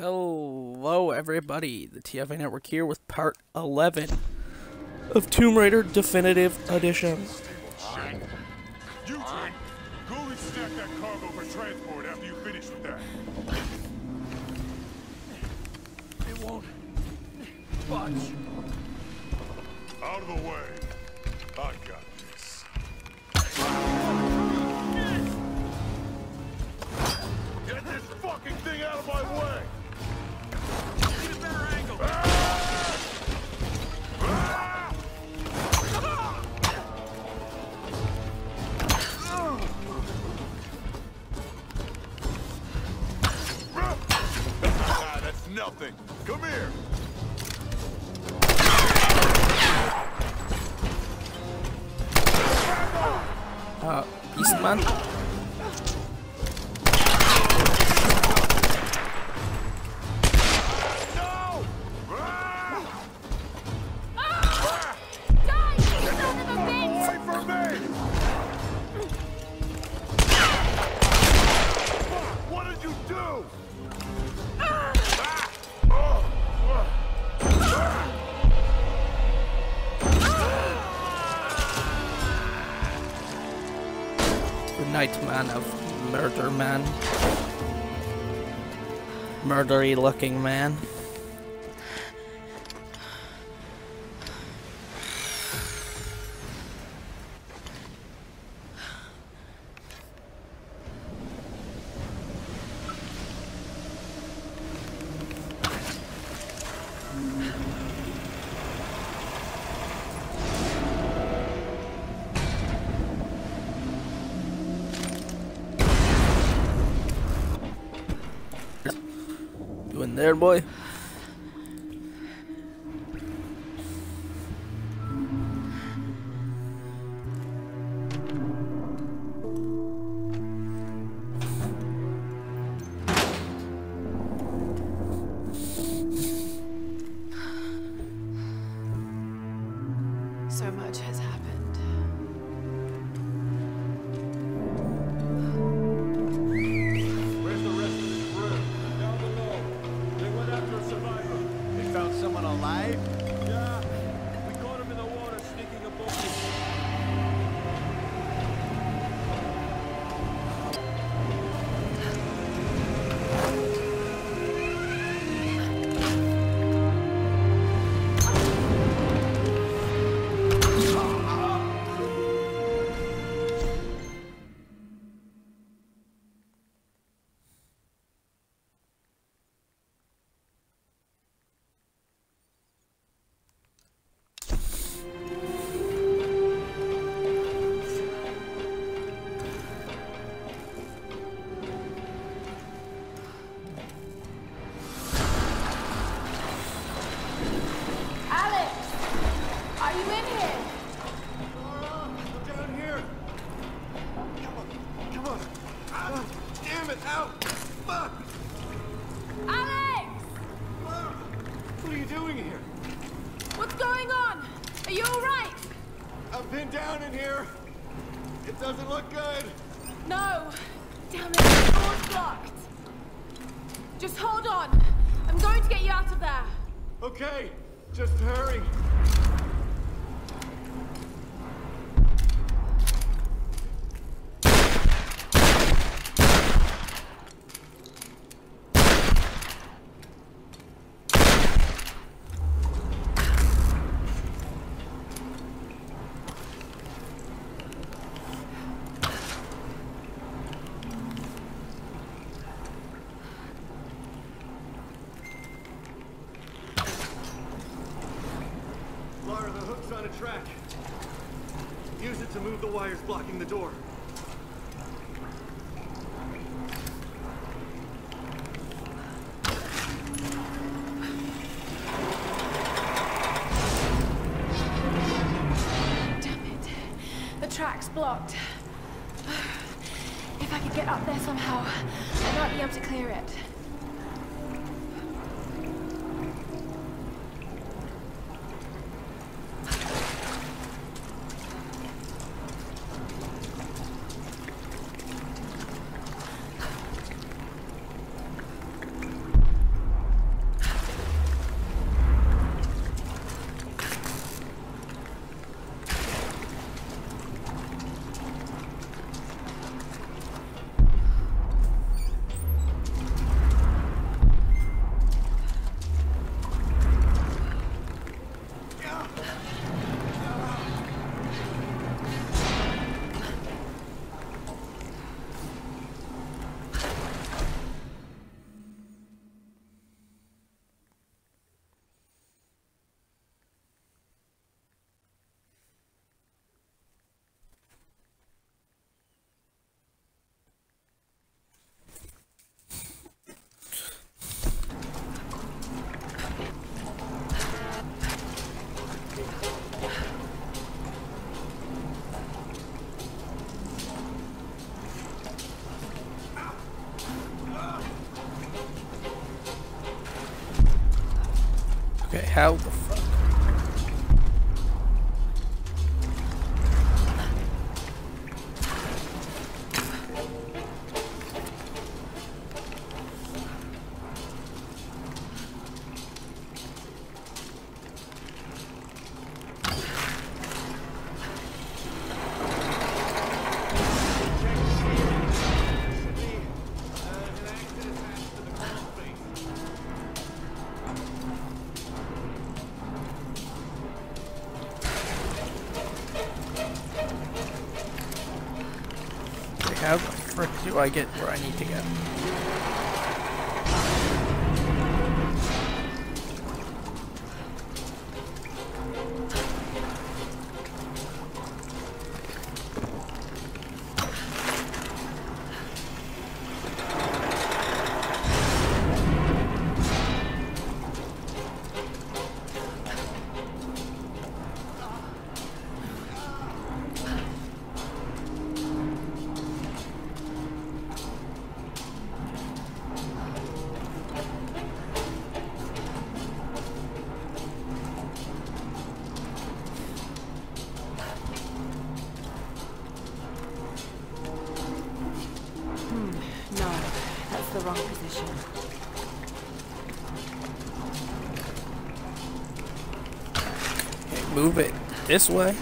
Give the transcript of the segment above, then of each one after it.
Hello, everybody. The TFA Network here with part 11 of Tomb Raider Definitive Edition. You two, go and stack that cargo for transport after you finish with that. It won't budge. Out of the way. I got this. Get this fucking thing out of my way! Here. Uh, Beastman? Man. Murdery looking man. There, boy? Damn it, out! Fuck! Alex! What are you doing here? What's going on? Are you alright? I've been down in here! It doesn't look good! No. Damn it, the door's blocked. Just hold on. I'm going to get you out of there. Okay, just hurry! Lara, the hook's on a track. Use it to move the wires blocking the door. Damn it. The track's blocked. If I could get up there somehow, I might be able to clear it. How the do I get where I need to go? Wrong position. Move it this way.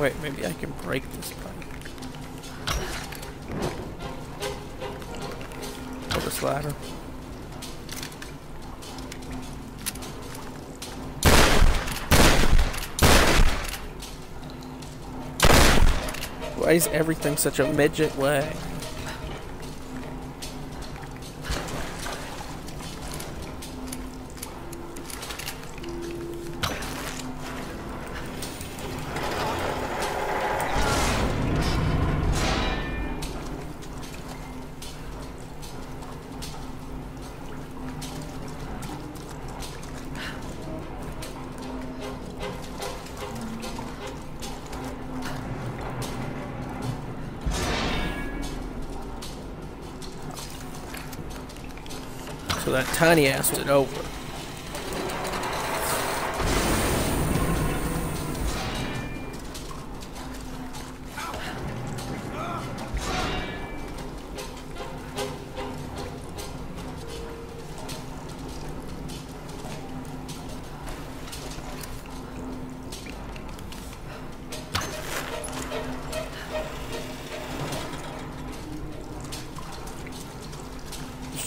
Wait, maybe I can break this pipe. Or this ladder. Why is everything such a midget way? So that tiny ass was over.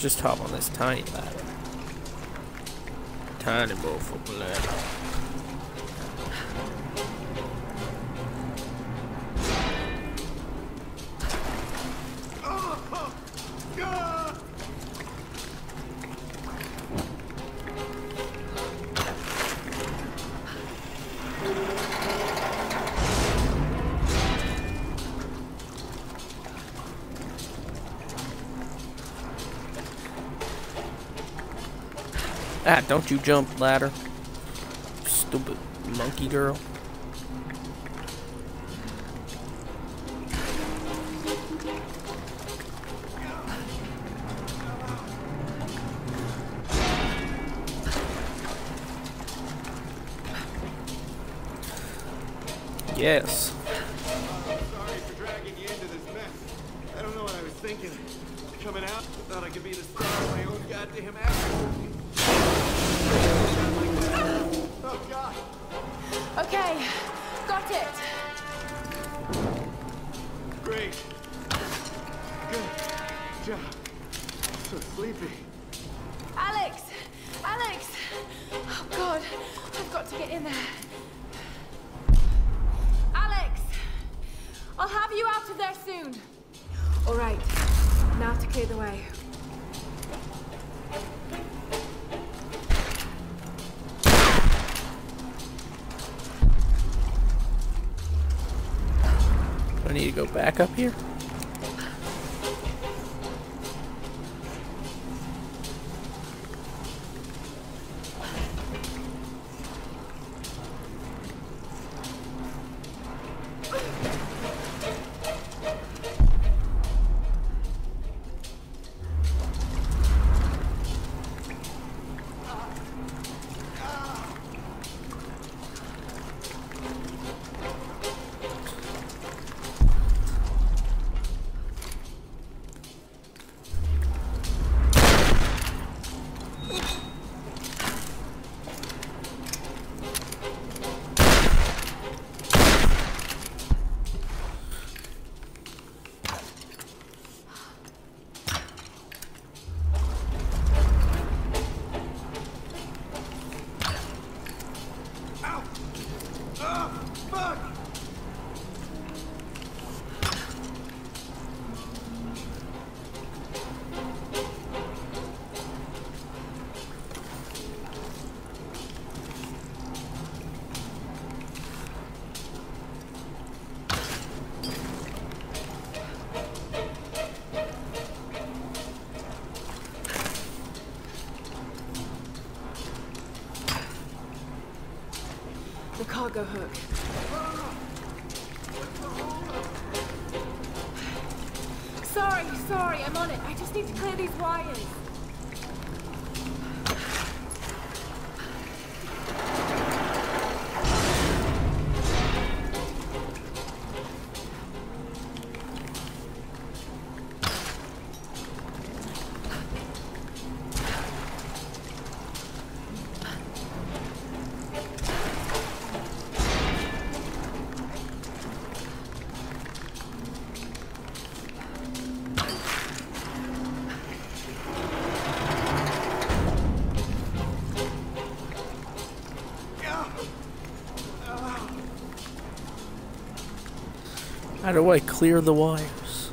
Just hop on this tiny ladder. Tiny motherfucker ladder. Ah, don't you jump, ladder. Stupid monkey girl. Yes. Sorry for dragging you into this mess. I don't know what I was thinking. Coming out, I thought I could be the star of my own goddamn. It. Need to go back up here? The cargo hook. Sorry, sorry, I'm on it. I just need to clear these wires. How do I clear the wires?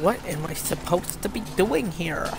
What am I supposed to be doing here?